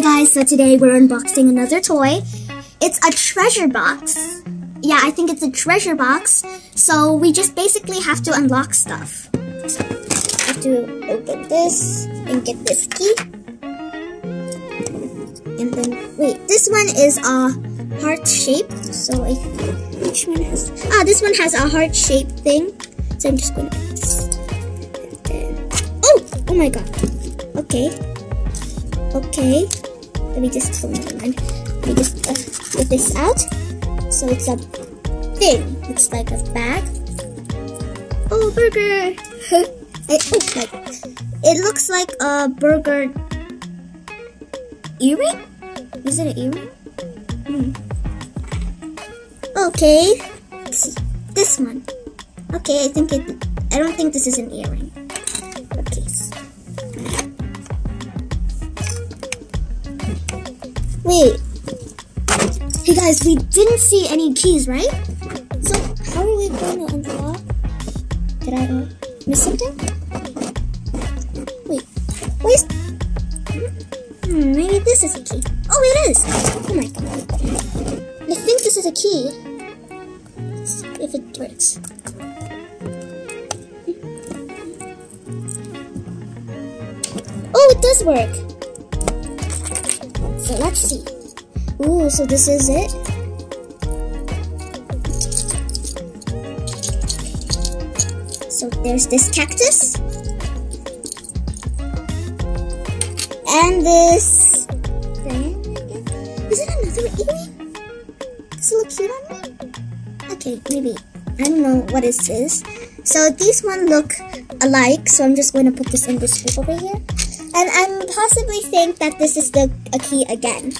Hi guys, so today we're unboxing another toy. It's a treasure box. Yeah, I think it's a treasure box. So we just basically have to unlock stuff. So have to open this and get this key. And then, wait, this one is a heart shape. So I which one has, ah, this one has a heart shape thing. So I'm just gonna. Then, oh, oh my god. Okay. Okay. Let me just, never. Let me just uh, get this out. So it's a thing. It's like a bag. Oh, burger. it, oh, like, it looks like a burger earring? Is it an earring? Hmm. Okay. This one. Okay, I think it, I don't think this is an earring. Wait. Hey guys, we didn't see any keys, right? So, how are we going to unlock? Did I uh, miss something? Wait. Where's... Hmm, maybe this is a key. Oh, it is! Oh my god. I think this is a key. If it works. Oh, it does work. Let's see. Ooh, so this is it. So there's this cactus. And this thing. Is it another earring? Does it look cute on me? Okay, maybe. I don't know what this is. So these one look alike, so I'm just going to put this in this hoop over here. And I'm possibly think that this is the a key again.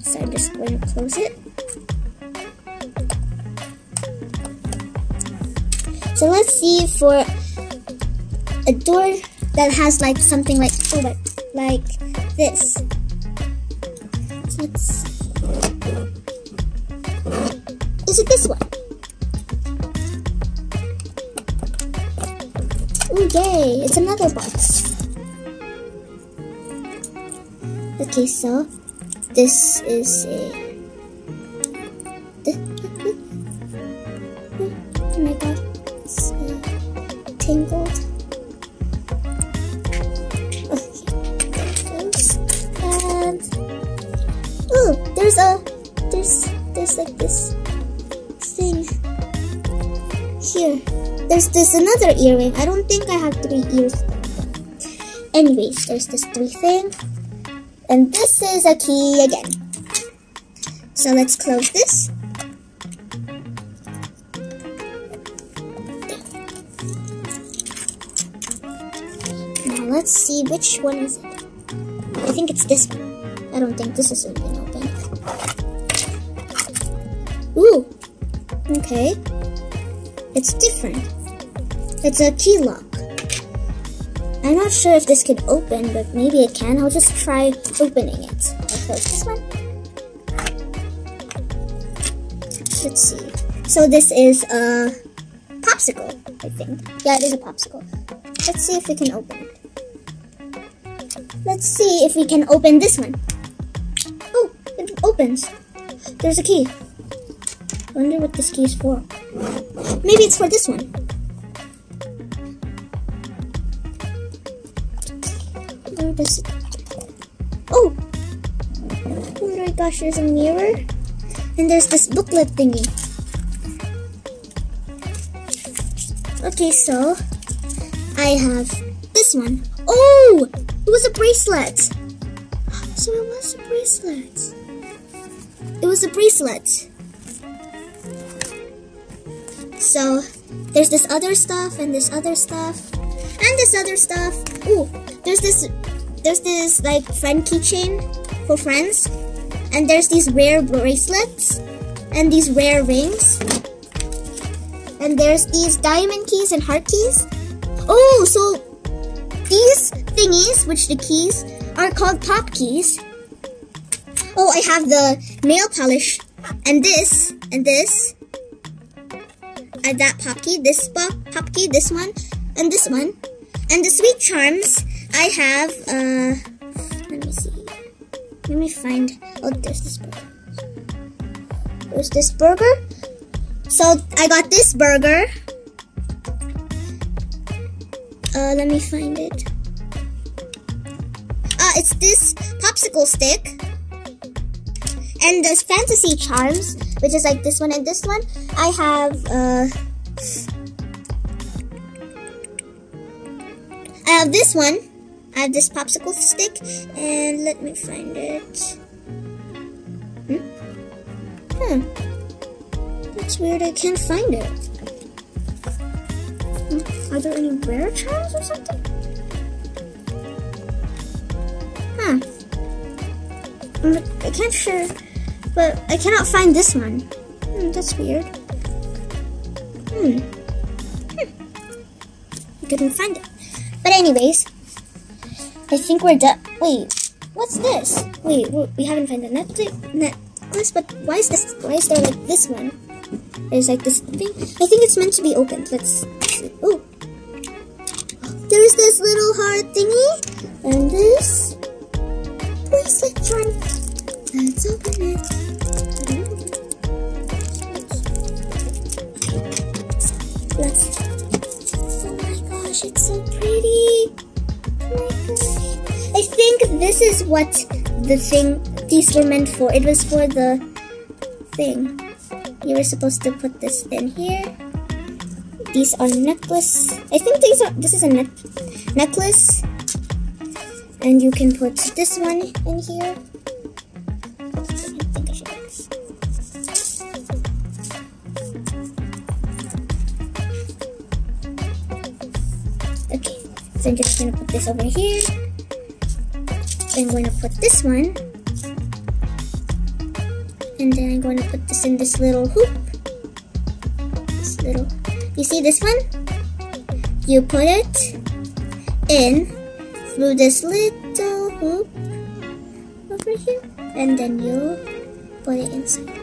So I'm just going to close it. So let's see for a door that has like something like oh but like this. So Is it this one? Oh yay, it's another box. Okay, so this is a. Oh my god, it's uh, tangled. Oh, there's a there's there's like this thing here. There's this another earring. I don't think I have three ears. Anyways, there's this three thing. And this is a key again. So let's close this. Now let's see which one is it. I think it's this one. I don't think this is been open. Ooh. Okay. It's different. It's a key lock. I'm not sure if this could open, but maybe it can. I'll just try opening it. I'll close this one. Let's see. So this is a popsicle, I think. Yeah, it is a popsicle. Let's see if we can open it. Let's see if we can open this one. Oh, it opens. There's a key. I wonder what this key is for. Maybe it's for this one. Oh! Oh my gosh, there's a mirror. And there's this booklet thingy. Okay, so I have this one. Oh! It was a bracelet. So it was a bracelet. It was a bracelet. So there's this other stuff and this other stuff and this other stuff. Ooh, there's this there's this like friend keychain for friends. And there's these rare bracelets and these rare rings. And there's these diamond keys and heart keys. Oh, so these thingies, which the keys are called pop keys. Oh, I have the nail polish and this and this. And that pop key, this pop, pop key, this one, and this one. And the sweet charms, I have, uh, let me see. Let me find. Oh, there's this burger. There's this burger. So I got this burger. Uh, let me find it. Uh, it's this popsicle stick. And there's fantasy charms, which is like this one and this one. I have, uh, I have this one. I have this popsicle stick, and let me find it. Hmm? Hmm. That's weird, I can't find it. Hmm, Are there any rare charms or something? Huh. Hmm, I can't sure, but I cannot find this one. Hmm, that's weird. Hmm. Hmm. I couldn't find it. But anyways, I think we're done. Wait, what's this? Wait, we haven't found the necklace, necklace, but why is this? Why is there like this one? There's like this thing. I think it's meant to be opened. Let's see. Oh, there's this little heart thingy, and this bracelet one. Let's open it. Let's. Oh my gosh, it's so pretty. Oh think this is what the thing these were meant for. It was for the thing. You were supposed to put this in here. These are necklace. I think these are this is a ne necklace. And you can put this one in here. Okay, so I'm just gonna put this over here. I'm going to put this one. And then I'm going to put this in this little hoop. This little, you see this one? You put it in through this little hoop over here. And then you put it inside.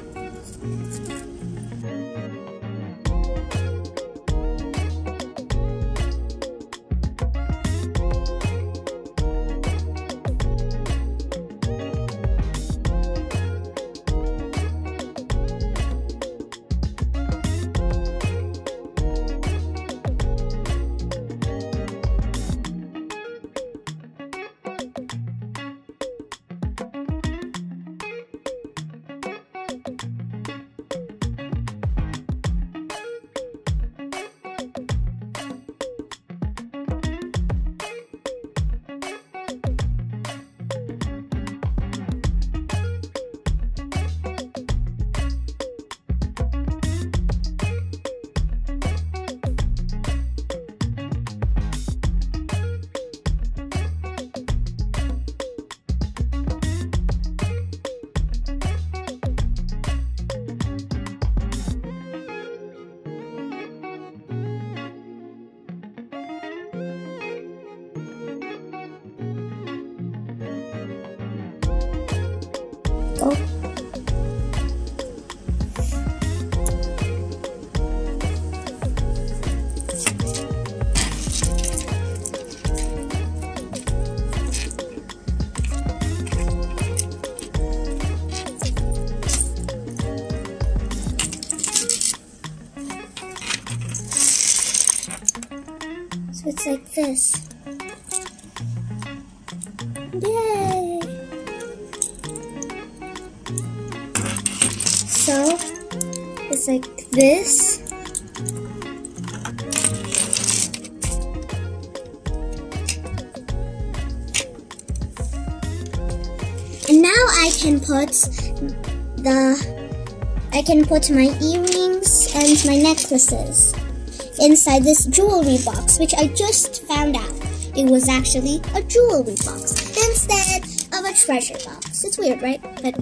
Go. So it's like this. This. And now I can put the I can put my earrings and my necklaces inside this jewelry box, which I just found out. It was actually a jewelry box instead of a treasure box. It's weird, right? But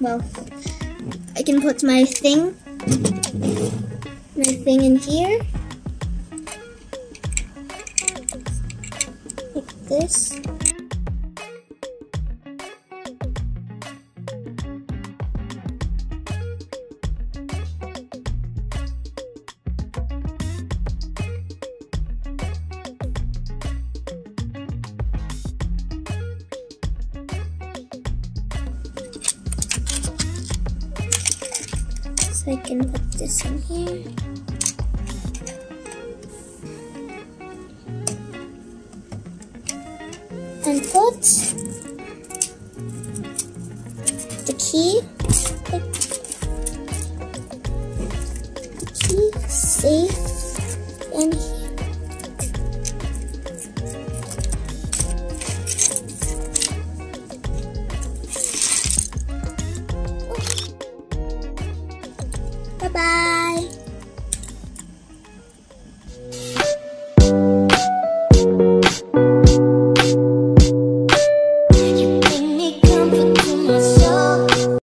well, I can put my thing, my thing in here, like this. So I can put this in here. And put the key. The key safe